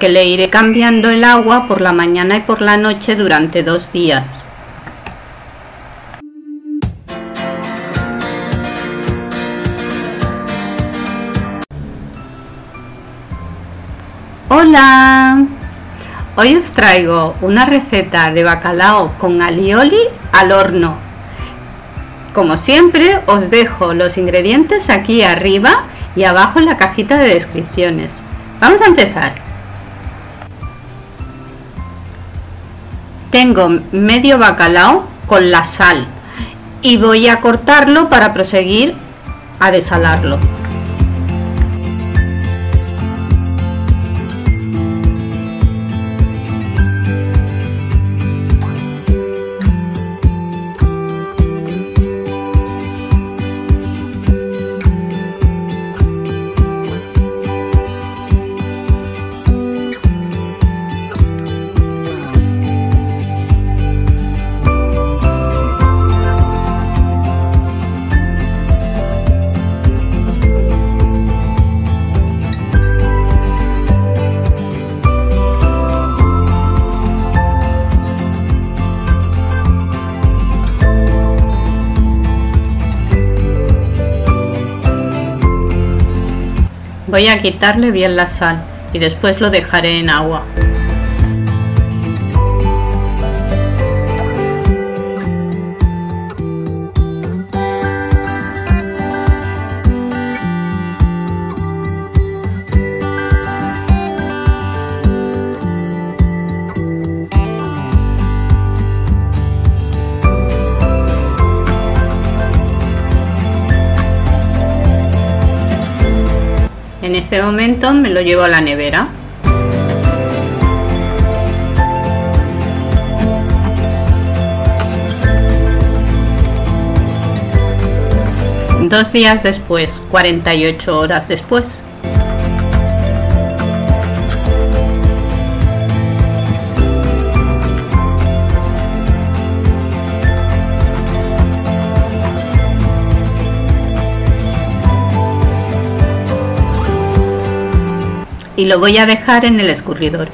que le iré cambiando el agua por la mañana y por la noche durante dos días. Hola, hoy os traigo una receta de bacalao con alioli al horno. Como siempre os dejo los ingredientes aquí arriba y abajo en la cajita de descripciones. Vamos a empezar. Tengo medio bacalao con la sal y voy a cortarlo para proseguir a desalarlo. Voy a quitarle bien la sal y después lo dejaré en agua. En este momento me lo llevo a la nevera. Dos días después, 48 horas después. Y lo voy a dejar en el escurridor.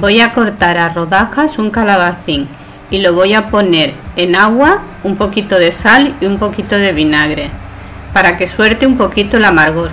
Voy a cortar a rodajas un calabacín y lo voy a poner en agua, un poquito de sal y un poquito de vinagre para que suerte un poquito el amargor.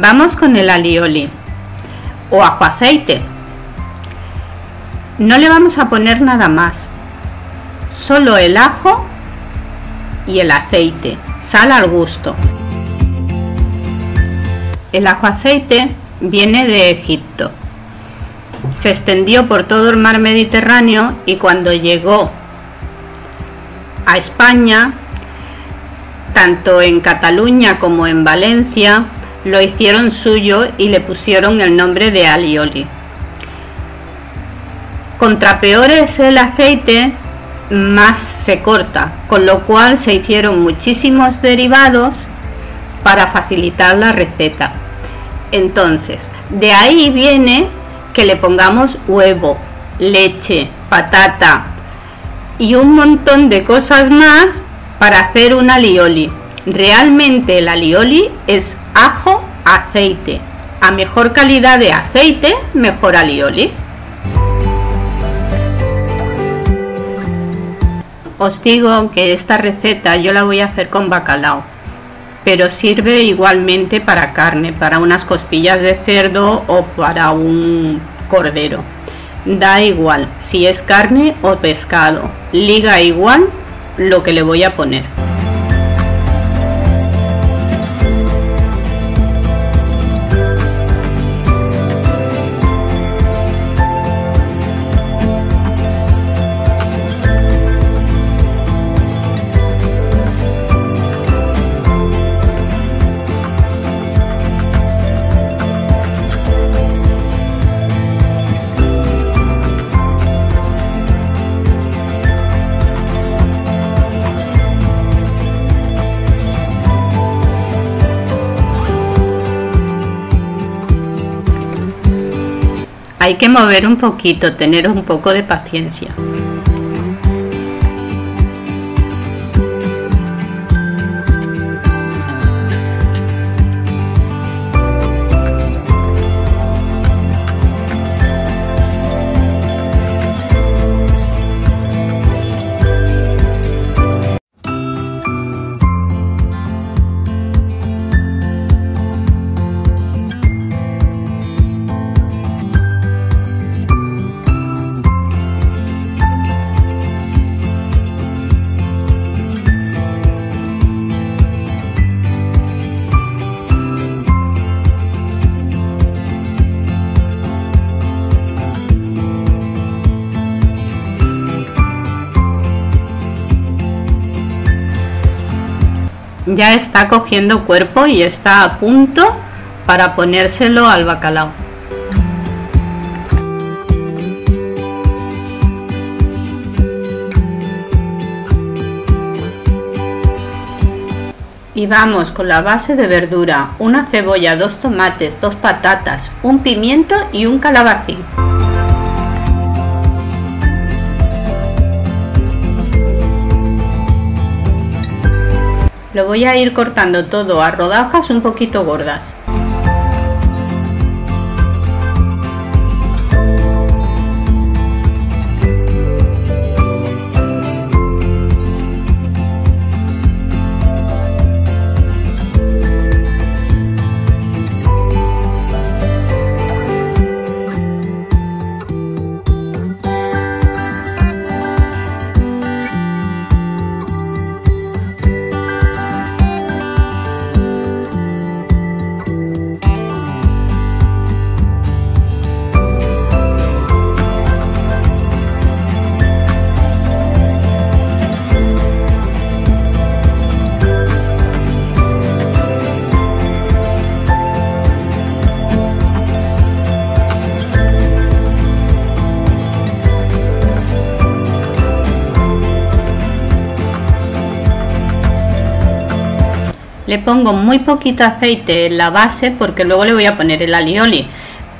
Vamos con el alioli o ajo aceite. No le vamos a poner nada más, solo el ajo y el aceite, sal al gusto. El ajo aceite viene de Egipto. Se extendió por todo el mar Mediterráneo y cuando llegó a España, tanto en Cataluña como en Valencia, lo hicieron suyo y le pusieron el nombre de alioli. Contra peor es el aceite, más se corta, con lo cual se hicieron muchísimos derivados para facilitar la receta. Entonces, de ahí viene que le pongamos huevo, leche, patata y un montón de cosas más para hacer un alioli. Realmente el alioli es ajo, aceite. A mejor calidad de aceite, mejor alioli. Os digo que esta receta yo la voy a hacer con bacalao, pero sirve igualmente para carne, para unas costillas de cerdo o para un cordero. Da igual si es carne o pescado, liga igual lo que le voy a poner. Hay que mover un poquito, tener un poco de paciencia. Ya está cogiendo cuerpo y está a punto para ponérselo al bacalao. Y vamos con la base de verdura, una cebolla, dos tomates, dos patatas, un pimiento y un calabacín. Lo voy a ir cortando todo a rodajas un poquito gordas. Le pongo muy poquito aceite en la base porque luego le voy a poner el alioli,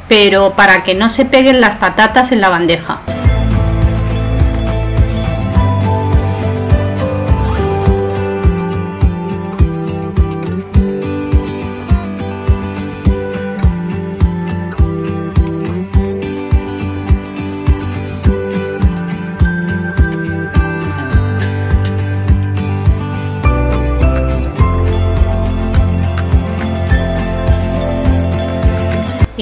pero para que no se peguen las patatas en la bandeja.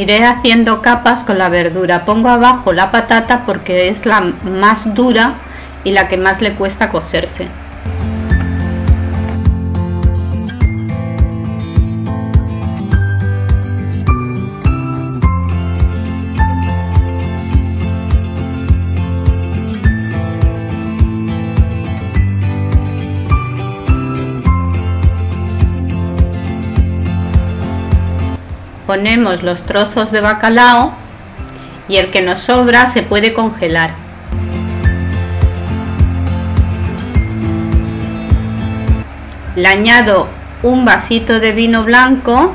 Iré haciendo capas con la verdura. Pongo abajo la patata porque es la más dura y la que más le cuesta cocerse. Ponemos los trozos de bacalao y el que nos sobra se puede congelar. Le añado un vasito de vino blanco,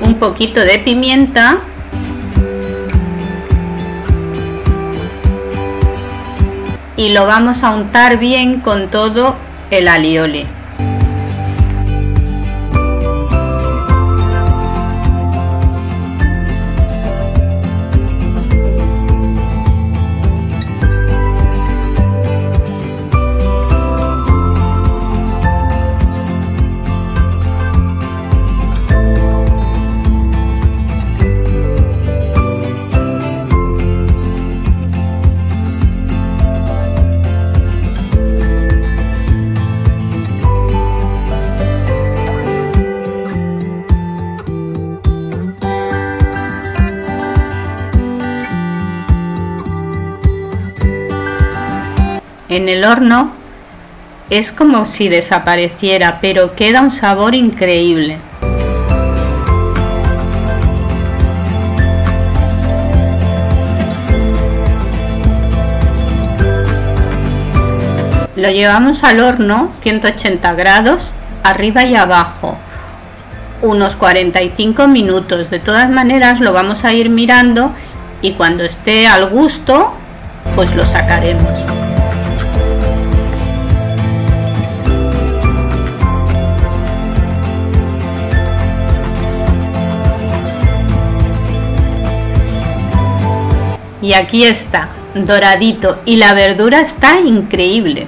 un poquito de pimienta y lo vamos a untar bien con todo el alioli. En el horno es como si desapareciera, pero queda un sabor increíble. Lo llevamos al horno 180 grados arriba y abajo unos 45 minutos. De todas maneras lo vamos a ir mirando y cuando esté al gusto, pues lo sacaremos. Y aquí está, doradito y la verdura está increíble.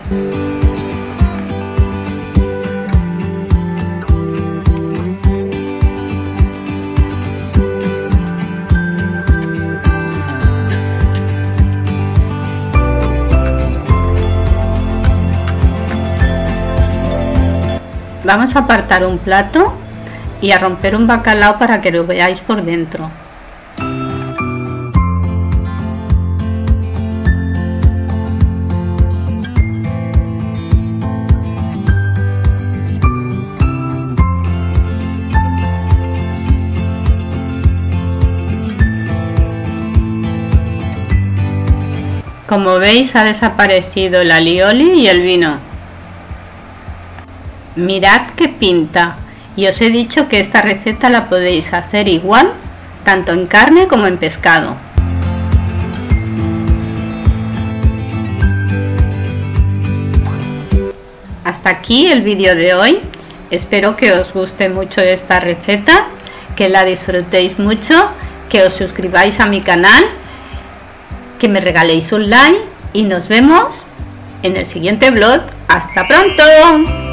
Vamos a apartar un plato y a romper un bacalao para que lo veáis por dentro. Como veis ha desaparecido el alioli y el vino. Mirad qué pinta. Y os he dicho que esta receta la podéis hacer igual, tanto en carne como en pescado. Hasta aquí el vídeo de hoy. Espero que os guste mucho esta receta, que la disfrutéis mucho, que os suscribáis a mi canal que me regaléis un like y nos vemos en el siguiente vlog. ¡Hasta pronto!